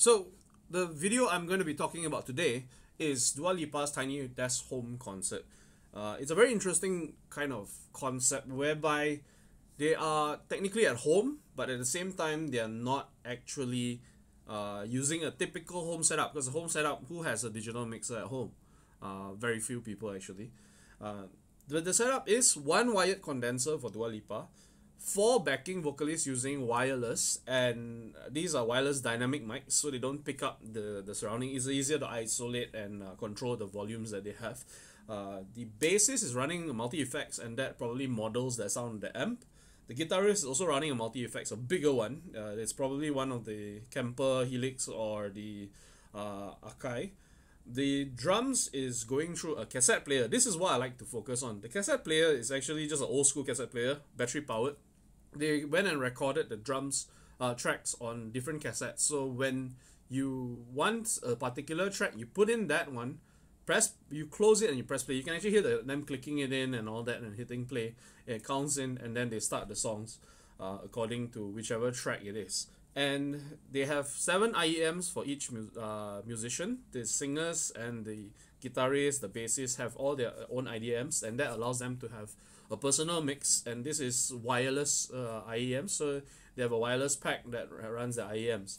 So the video I'm going to be talking about today is Dua Lipa's Tiny Desk Home concert. Uh, it's a very interesting kind of concept whereby they are technically at home, but at the same time they are not actually uh, using a typical home setup. Because a home setup, who has a digital mixer at home? Uh, very few people actually. The, the setup is one wired condenser for Dua Lipa, four backing vocalists using wireless, and these are wireless dynamic mics, so they don't pick up the, the surrounding. It's easier to isolate and uh, control the volumes that they have. Uh, the bassist is running multi effects, and that probably models the sound of the amp. The guitarist is also running a multi effects, a bigger one. Uh, it's probably one of the Kemper Helix or the uh, Akai. The drums is going through a cassette player. This is what I like to focus on. The cassette player is actually just an old school cassette player, battery powered. They went and recorded the drums uh, tracks on different cassettes. So when you want a particular track, you put in that one, press you close it and you press play. You can actually hear the, them clicking it in and all that and hitting play. It counts in and then they start the songs uh, according to whichever track it is. And they have seven IEMs for each uh, musician. The singers and the guitarists, the bassists have all their own IEMs, and that allows them to have a personal mix. And this is wireless uh, IEMs, so they have a wireless pack that runs the IEMs.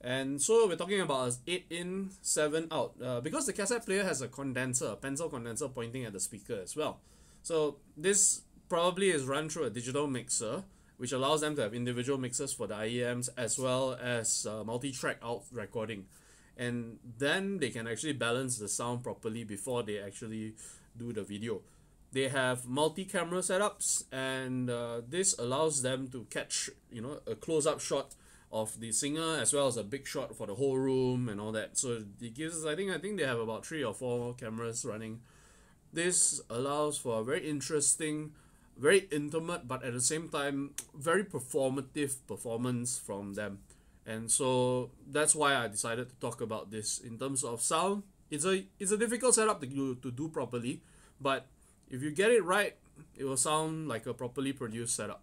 And so we're talking about a 8 in, 7 out. Uh, because the cassette player has a condenser, a pencil condenser pointing at the speaker as well. So this probably is run through a digital mixer, which allows them to have individual mixes for the IEMs as well as uh, multi track out recording. And then they can actually balance the sound properly before they actually do the video. They have multi-camera setups, and uh, this allows them to catch, you know, a close-up shot of the singer as well as a big shot for the whole room and all that. So it gives I think I think they have about three or four cameras running. This allows for a very interesting, very intimate, but at the same time very performative performance from them. And so that's why I decided to talk about this in terms of sound. It's a it's a difficult setup to do, to do properly, but if you get it right, it will sound like a properly produced setup.